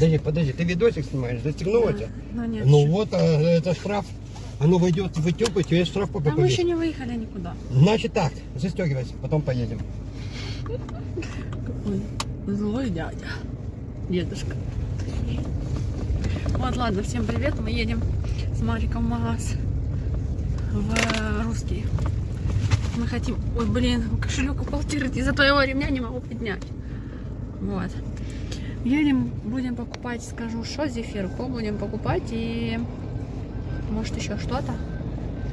Подожди, подожди, ты видосик снимаешь, застегнула тебя? Ну нет. Ну еще. вот, а, это штраф. Оно войдет в утюг, и тебе штраф по А мы еще не выехали никуда. Значит так, застегивайся, потом поедем. Какой злой дядя. Дедушка. Вот, ладно, всем привет. Мы едем с Мариком в магаз. В русский. Мы хотим... Ой, блин, кошелек упал. Из-за твоего ремня не могу поднять. Вот. Едем, будем покупать, скажу, что зефирку будем покупать и... Может еще что-то.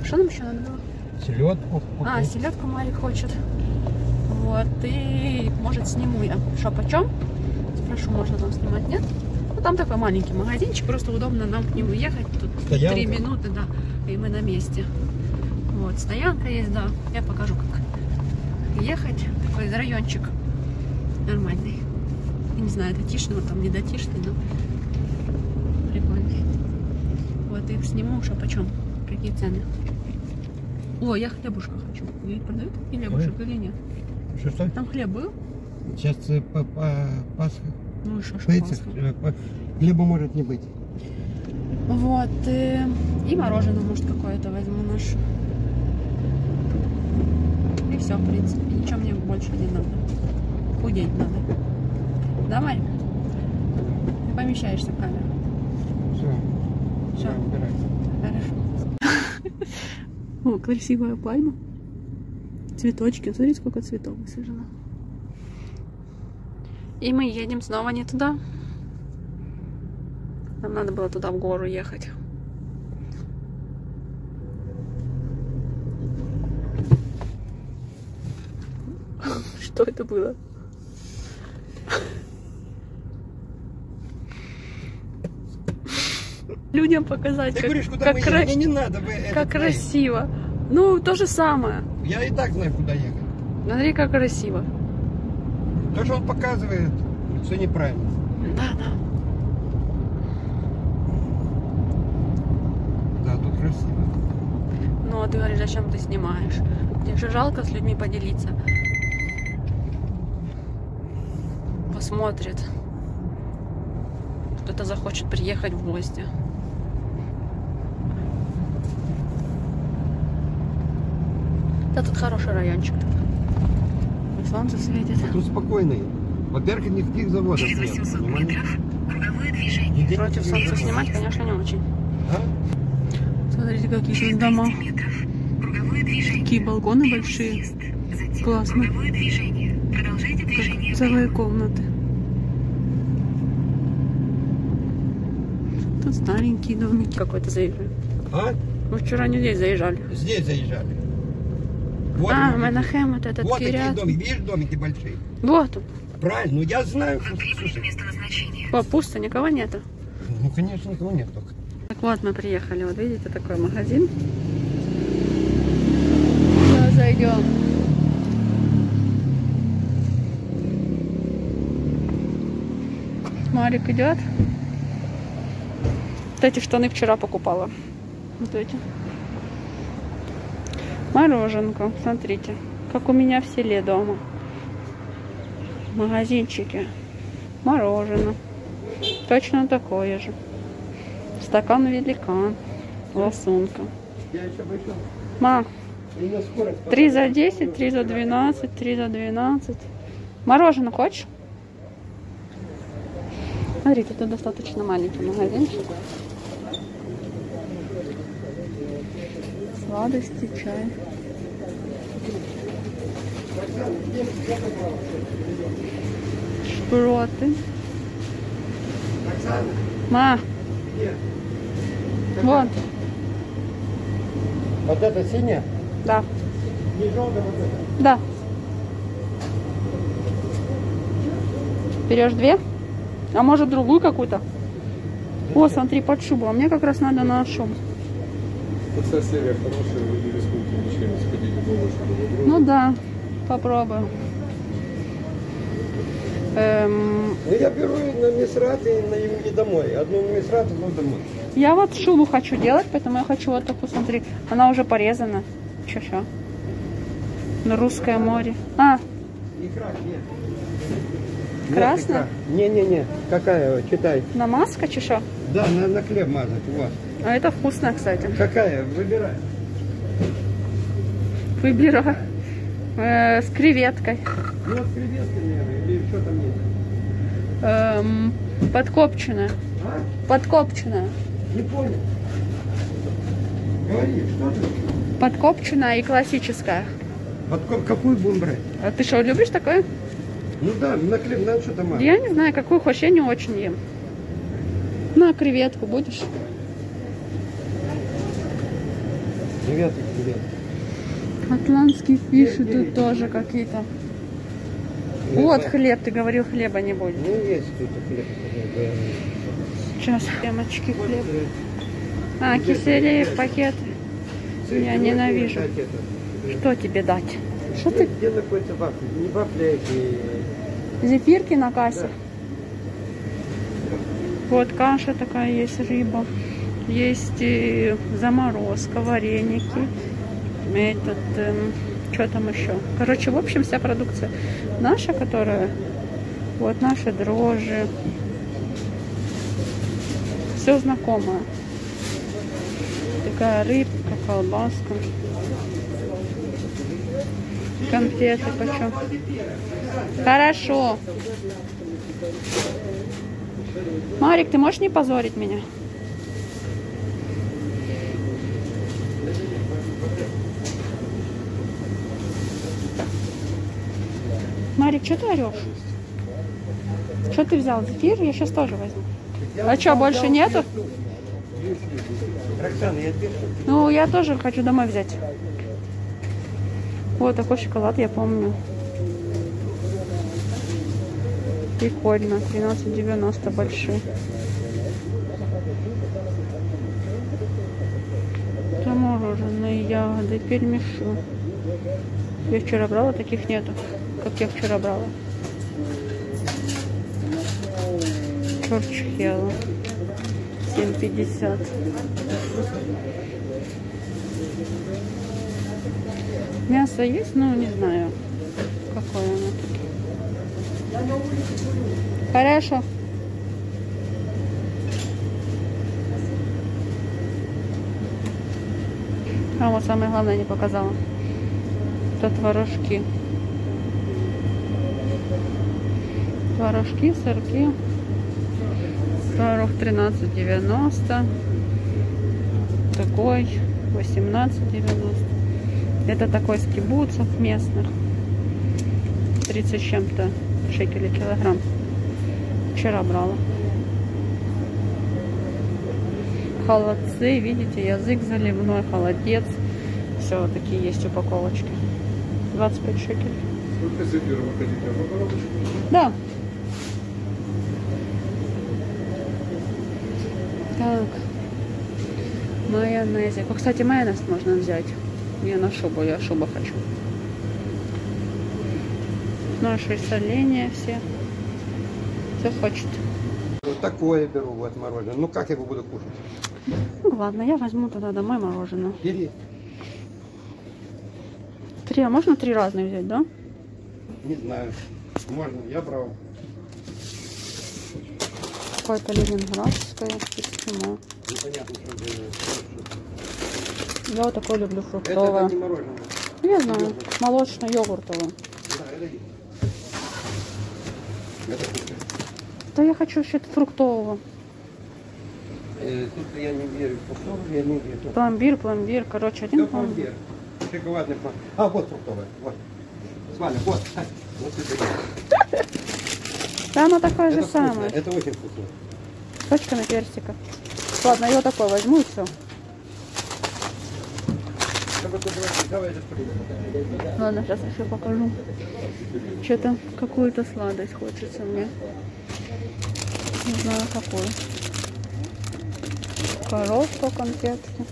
Что нам еще надо было? Селедку. А, селедку Марик хочет. Вот, и может сниму я. Что, почем? Спрошу, можно там снимать, нет? Ну, там такой маленький магазинчик, просто удобно нам к нему ехать. Тут Стоянка. три минуты, да, и мы на месте. Вот, стоянка есть, да. Я покажу, как ехать. Такой райончик нормальный. Не знаю, дотишный, вот там не дотишный, но прикольный. Вот, и сниму, что почем, какие цены. О, я хлебушка хочу. Или продают хлебушек или нет? Что, что? Там хлеб был? Сейчас э, по, по, Пасха. Ну и что, что классно. э, хлеба может не быть. Вот. э, И мороженое, может, какое-то возьму наше. И все, в принципе. Ничего мне больше не надо. Худеть надо. Давай. Ты помещаешься в камеру. Все. Убирай. Хорошо. О, красивая пальма. Цветочки. Смотри, сколько цветов высажено. И мы едем снова не туда. Нам надо было туда в гору ехать. Что это было? Людям показать, Ты как, говоришь, куда как мы кра-? Мне не надо. как красиво. Ну, то же самое. Я и так знаю, куда ехать. Смотри, как красиво. То, что он показывает, все неправильно. Да, да. Да, тут красиво. Ну, а ты говоришь, зачем ты снимаешь? Тебе же жалко с людьми поделиться. Посмотрит. Кто-то захочет приехать в гости. Да, тут хороший райончик. И Солнце светит. Тут спокойный. Во-первых, никаких заводов Через нет. 800 понимаешь? метров круговое движение. Нигде Против солнца снимать, конечно, не очень. А? Смотрите, какие Через тут дома. 200 метров круговое движение. Какие балконы большие. Затем Классно. круговое движение. Продолжайте движение. Как целые комнаты. Тут старенькие домики. Какой-то заезжали. А? Мы вчера не здесь заезжали. Здесь заезжали. Вот а. Менахем, вот этот Вот такие ряд. домики. Видишь, домики большие? Вот он. Правильно, ну я знаю. Слушай, место назначения. О, пусто, никого нету. ну, конечно, никого нет только. Так вот, мы приехали. Вот видите, такой магазин. Сейчас зайдем. Марик идет. Вот эти штаны вчера покупала. Вот эти. Мороженка. Смотрите. Как у меня в селе дома. Магазинчики. Мороженое. Точно такое же. Стакан великан. Лосунка. Ма, И на скорость. 3 за 10, 3 за 12, 3 за 12. Мороженое хочешь? Смотрите, тут достаточно маленький магазинчик. Сладости, чай. Шпроты. Ма, вот, Вот это синяя? да, Не желтая, вот это. да. Берешь две? А может другую какую-то? О, смотри, под шубу. А мне как раз надо на шубу. Вот вся серия хорошая, люди рискуют ничем сходить в область. Ну да, попробую. Эм, Ну я беру на Мисрат и на и домой. Одну на Мисрат, одну домой. я вот шубу хочу делать, поэтому я хочу вот такую, смотри. Она уже порезана. Чё, чё? На русское море. А, Икра нет. Красная? Не-не-не, какая, читай. Намазка чи що? Да, на, на хлеб мазать, вот. А это вкусно, кстати. Какая, выбирай. Выбираю. Э, с креветкой. Ну вот креветки, наверное, или что там есть. Эм, подкопченная. А? Подкопченная. Не понял. Говори, что ты? Подкопченная и классическая. Ка- какую будем брать? А ты что, любишь такое? Ну да, на хлеб надо что-то мазать. Я не знаю, какую хочешь, я не очень ем. На креветку будешь? Креветки, креветки. Атлантские фиши тут тоже какие-то. Вот хлеб, ты говорил, хлеба не будет. Ну есть тут хлеб. Сейчас темочки хлеб. А, киселей, пакеты. Слушай, Я ненавижу. Что тебе дать? Что ты? где находится вафли? Не вафли, а. Зефирки на кассе? Вот каша такая есть, рыба. Есть и заморозка, вареники. Этот, что там еще? Короче, в общем, вся продукция наша, которая... Вот наши дрожжи. Все знакомое. Такая рыбка, колбаска. Конфеты почем? Хорошо. Марик, ты можешь не позорить меня? Марик, что ты орешь? Что ты взял? Зефир? Я сейчас тоже возьму. А что, больше нету? Ну, я тоже хочу домой взять. Вот такой шоколад, я помню. Прикольно. 13,90 большие. Замороженные ягоды, перемешу. Я вчера брала, таких нету, как я вчера брала. Чорчхелла. 7,50. Мясо есть, но не знаю, какое оно. Хорошо. А вот самое главное не показала. Это творожки. Творожки, сырки. Творог 13,90. Такой 18,90. Это такой с кибуцев местных. 30 с чем-то шекелей килограмм. Вчера брала. Холодцы, видите, язык заливной, холодец. Все, вот такие есть упаковочки. 25 шекелей. Сколько зефира вы хотите? Да. Так. Майонезик. О, кстати, майонез можно взять. Я на шубу, я шубу хочу. Наши соленья все. Все хочет. Вот такое беру, вот мороженое. Ну как я его буду кушать? Ну ладно, я возьму тогда домой мороженое. Бери. Три, а можно три разных взять, да? Не знаю. Можно, я брал. Какое-то ленинградское эскимо. Непонятно, что это. Я вот такое люблю Это, фруктовое. это не мороженое. Ну, Я знаю, молочно-йогуртовое. Да, это. Это. Да я хочу что-то фруктового. Э, Тут я не верю. Я не верю. Пломбир, пломбир, короче, один Все пломбир. Шоколадный пломбир. А, вот фруктовый. Вот. Сваля, вот. Вот это. Да, оно такое же вкусно. самое. Это очень вкусно. С точками персика. Ладно, я вот такой возьму и все. Ладно, сейчас еще покажу. Что-то какую-то сладость хочется мне. Не знаю какую. Коробка конфетки.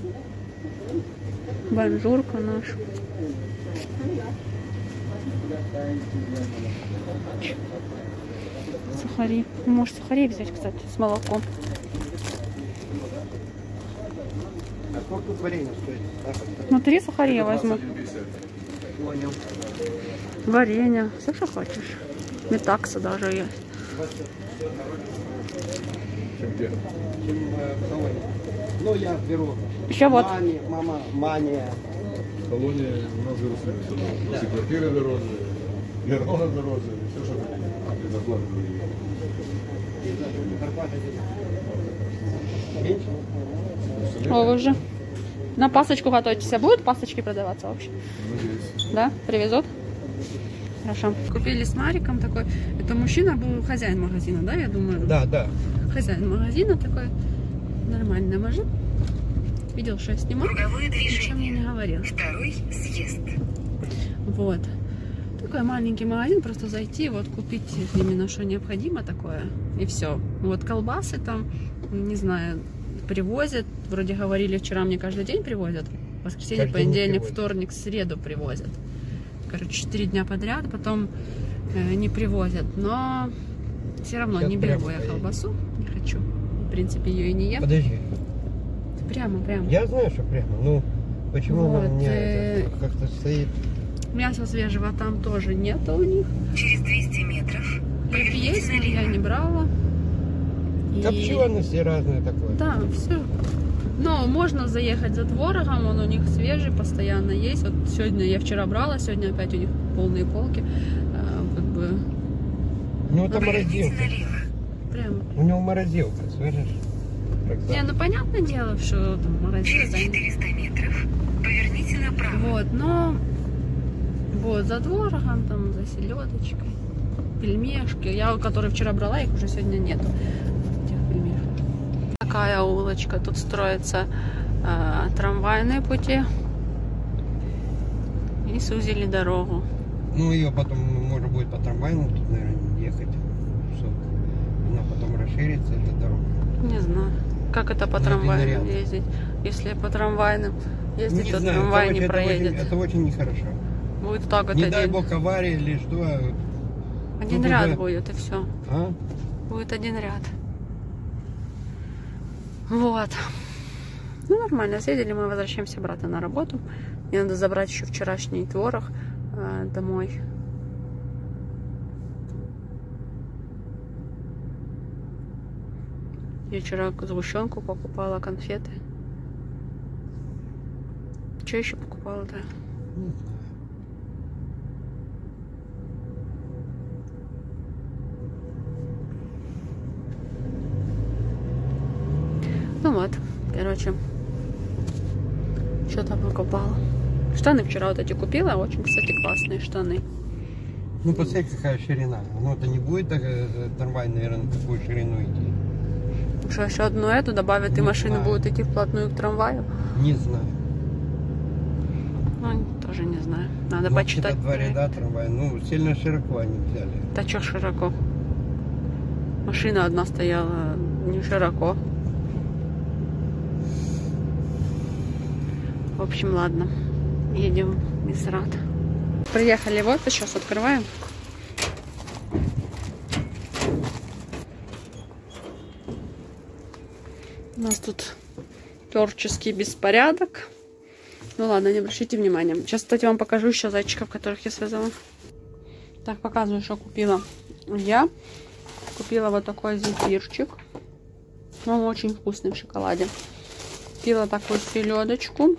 Бонжурка наша. Сухари. Ну, Может сухари взять, кстати, с молоком. Сколько тут варенье стоит? Вот Ну, три сухари я возьму. 21,50. так. Понял. Варенье. Все, что хочешь. Метакса даже есть. Чем где? чем э, в салоне. Ну, я беру Еще вот. мани, мама, мания. В колонии у нас все. Все квартиры дороже, Лерона дороже, все, что хотите. И зарплаты другие. И даже зарплата здесь меньше. О, вы уже на пасочку готовитесь. А будут пасочки продаваться вообще? Надеюсь. Да? Привезут? Хорошо. Купили с Мариком такой. Это мужчина был хозяин магазина, да, я думаю? Да, да. Хозяин магазина такой. Нормальный мужик. Видел, что я? Круговое Ничего мне не говорил. Второй съезд. Вот. Такой маленький магазин, просто зайти, вот купить именно что необходимо такое, и все. Вот колбасы там, не знаю, привозят. Вроде говорили вчера, мне каждый день привозят. Воскресенье, Каждый понедельник, привозят. вторник, среду привозят. Короче, четыре дня подряд, потом э, не привозят. Но все равно Сейчас не беру я колбасу, не хочу. В принципе, ее и не ем. Подожди. Прямо, прямо. Я знаю, что прямо. Ну, почему Вот, она у меня э, как-то стоит? Мяса свежего там тоже нету у них. Через 200 метров Хлеб поверните есть, но я не брала. И- Копчености разные такое. Да, все. Но можно заехать за творогом, он у них свежий, постоянно есть. Вот сегодня я вчера брала, сегодня опять у них полные полки. А, Как бы Ну, это морозилка. налево. прям. У него морозилка, слышишь? Не, ну понятное дело, что там Через морозилка. 400 метров поверните направо. Вот, но вот за творогом, там, за селедочкой, пельмешки. Я, которые вчера брала, их уже сегодня нету. Этих пельмешек. Такая улочка. Тут строятся э, трамвайные пути. И сузили дорогу. Ну, ее потом можно будет по трамвайному тут, наверное, ехать. Что она потом расширится, эта дорога. Не знаю, как это по трамвайным ездить. Если по трамвайным ездить, Не то знаю, трамвай короче, не это проедет. очень- это очень нехорошо. Будет вот так вот Не один, дай бог авария или что. один тут ряд уже- будет и все. А? Будет один ряд. Вот. Ну, нормально. Съездили, мы возвращаемся обратно на работу. Мне надо забрать еще вчерашний творог э, домой. Я вчера сгущенку покупала, конфеты. Что еще покупала-то? Ну вот, короче, что-то покупала. Штаны вчера вот эти купила, очень, кстати, классные штаны. Ну, посмотри, какая ширина. Ну, это не будет так, э, трамвай, наверное, на такую ширину идти. Что еще одну эту добавят, и Не машины знаю. будут идти вплотную к трамваю? Не знаю. Ну, тоже не знаю. Надо Ну, почитать. два ряда трамвая. Ну, сильно широко они взяли. Да что широко? Машина одна стояла не широко. В общем, ладно. Едем в Мисрат. Приехали вот, сейчас открываем. У нас тут творческий беспорядок. Ну ладно, не обращайте внимания. Сейчас, кстати, вам покажу еще зайчиков, которых я связала. Так, показываю, что купила я. Купила вот такой зефирчик. Он очень вкусный в шоколаде. Купила такую селедочку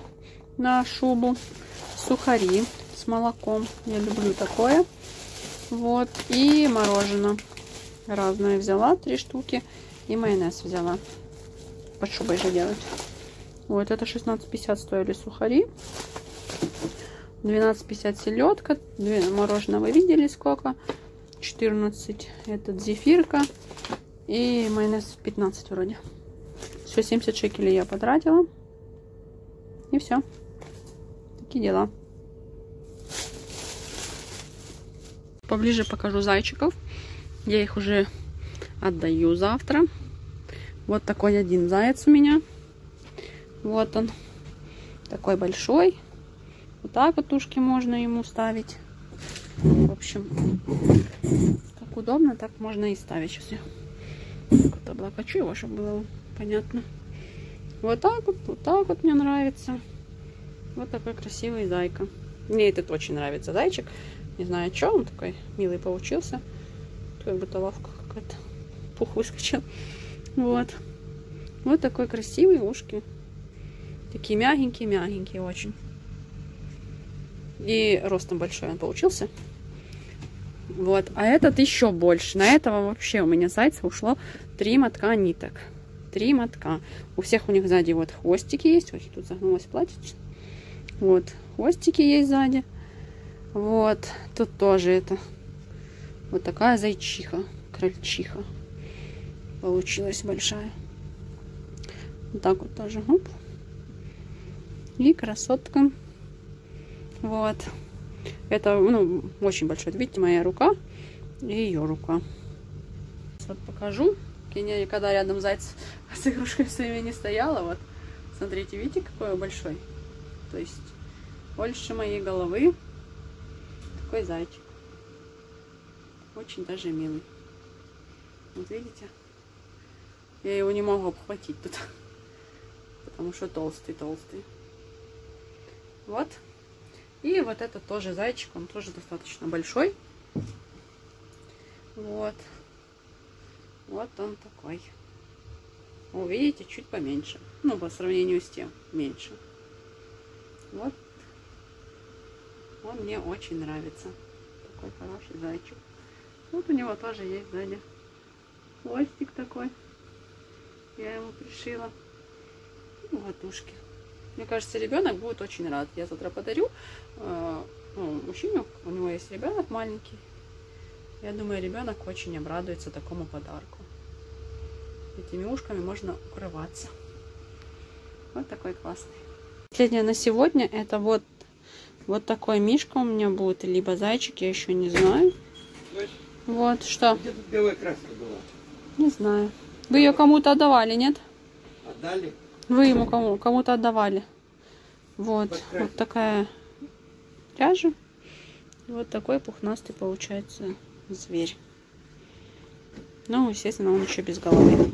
на шубу. Сухари с молоком. Я люблю такое. Вот. И мороженое. Разное взяла. Три штуки. И майонез взяла. Под шубой же делать. Вот это 16,50 стоили сухари. 12,50 селедка. Две- Мороженое вы видели сколько. 14 этот зефирка. И майонез 15 вроде. Все, 70 шекелей я потратила. И все. Такие дела. Поближе покажу зайчиков. Я их уже отдаю завтра. Вот такой один заяц у меня. Вот он. Такой большой. Вот так вот ушки можно ему ставить. В общем, как удобно, так можно и ставить. Сейчас я как-то облокочу его, чтобы было понятно. Вот так вот, вот так вот мне нравится. Вот такой красивый зайка. Мне этот очень нравится зайчик. Не знаю, что он такой милый получился. Как бы головка как это пух выскочил. Вот. Вот такой красивый ушки. Такие мягенькие-мягенькие очень. И ростом большой он получился. Вот. А этот еще больше. На этого вообще у меня зайца ушло три мотка ниток. Три мотка. У всех у них сзади вот хвостики есть. Ой, тут загнулось платье. Вот. Хвостики есть сзади. Вот. Тут тоже это. Вот такая зайчиха. Крольчиха. Получилась большая. Вот так вот тоже. Оп. И красотка. Вот. Это, ну, очень большой. Видите, моя рука и ее рука. Вот покажу. Я никогда рядом зайц с игрушками своими не стояла. Вот, смотрите, видите, какой большой? То есть, больше моей головы. Такой зайчик. Очень даже милый. Вот видите? Я его не могу обхватить тут. Потому что толстый-толстый. Вот. И вот это тоже зайчик, он тоже достаточно большой. Вот. Вот он такой. О, видите, чуть поменьше. Ну, по сравнению с тем, меньше. Вот. Он мне очень нравится. Такой хороший зайчик. Вот у него тоже есть сзади хвостик такой. Я ему пришила. Ну, вот ушки. Мне кажется, ребенок будет очень рад. Я завтра подарю э, ну, мужчину, у него есть ребенок маленький. Я думаю, ребенок очень обрадуется такому подарку. Этими ушками можно укрываться. Вот такой классный. Последнее на сегодня это вот вот такой мишка у меня будет, либо зайчик, я еще не знаю. Вот, что? Где тут белая краска была? Не знаю. Вы ее кому-то отдавали, нет? Отдали? Вы ему кому, кому-то отдавали. Вот, вот такая пряжа. И вот такой пухнастый получается зверь. Ну, естественно, он еще без головы.